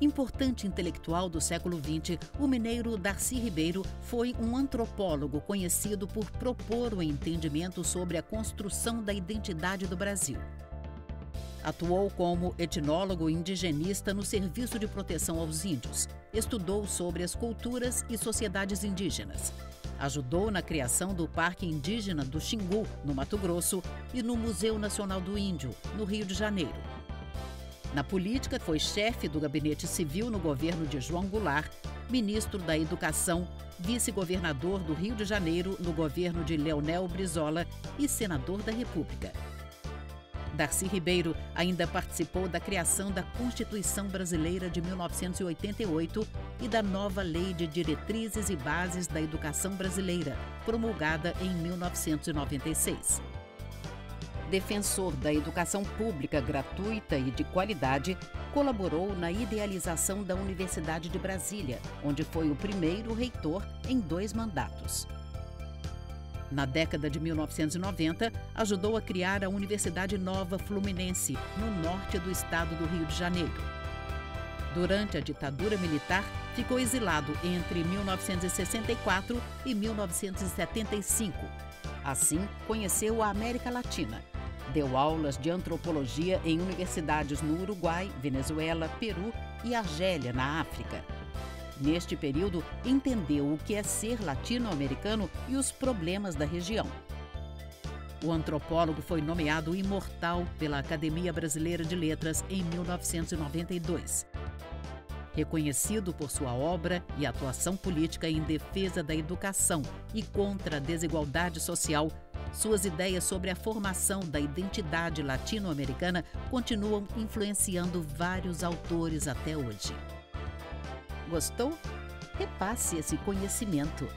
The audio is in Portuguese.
Importante intelectual do século XX, o mineiro Darcy Ribeiro foi um antropólogo conhecido por propor o entendimento sobre a construção da identidade do Brasil. Atuou como etnólogo indigenista no Serviço de Proteção aos Índios. Estudou sobre as culturas e sociedades indígenas. Ajudou na criação do Parque Indígena do Xingu, no Mato Grosso, e no Museu Nacional do Índio, no Rio de Janeiro. Na política, foi chefe do Gabinete Civil no governo de João Goulart, ministro da Educação, vice-governador do Rio de Janeiro no governo de Leonel Brizola e senador da República. Darcy Ribeiro ainda participou da criação da Constituição Brasileira de 1988 e da nova Lei de Diretrizes e Bases da Educação Brasileira, promulgada em 1996. Defensor da educação pública gratuita e de qualidade, colaborou na idealização da Universidade de Brasília, onde foi o primeiro reitor em dois mandatos. Na década de 1990, ajudou a criar a Universidade Nova Fluminense, no norte do estado do Rio de Janeiro. Durante a ditadura militar, ficou exilado entre 1964 e 1975. Assim, conheceu a América Latina. Deu aulas de antropologia em universidades no Uruguai, Venezuela, Peru e Argélia, na África. Neste período, entendeu o que é ser latino-americano e os problemas da região. O antropólogo foi nomeado imortal pela Academia Brasileira de Letras em 1992. Reconhecido por sua obra e atuação política em defesa da educação e contra a desigualdade social, suas ideias sobre a formação da identidade latino-americana continuam influenciando vários autores até hoje. Gostou? Repasse esse conhecimento.